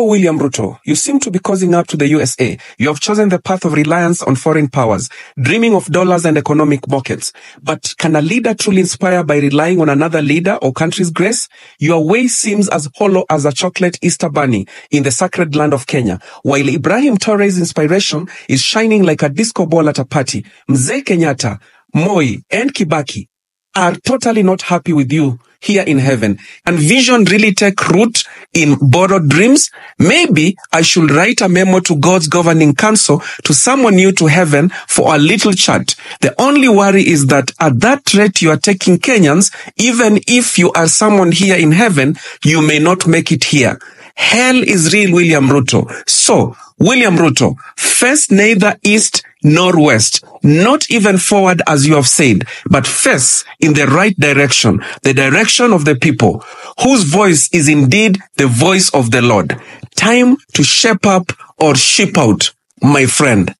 Oh, William Ruto, you seem to be causing up to the USA. You have chosen the path of reliance on foreign powers, dreaming of dollars and economic markets. But can a leader truly inspire by relying on another leader or country's grace? Your way seems as hollow as a chocolate Easter bunny in the sacred land of Kenya, while Ibrahim Traoré's inspiration is shining like a disco ball at a party. Mzee Kenyatta, Moi, and Kibaki are totally not happy with you here in heaven. And vision really take root in borrowed dreams. Maybe I should write a memo to God's governing council to summon you to heaven for a little chat. The only worry is that at that rate you are taking Kenyans, even if you are someone here in heaven, you may not make it here. Hell is real, William Ruto. So, William Ruto, face neither east nor west, not even forward as you have said, but face in the right direction, the direction of the people, whose voice is indeed the voice of the Lord. Time to shape up or ship out, my friend.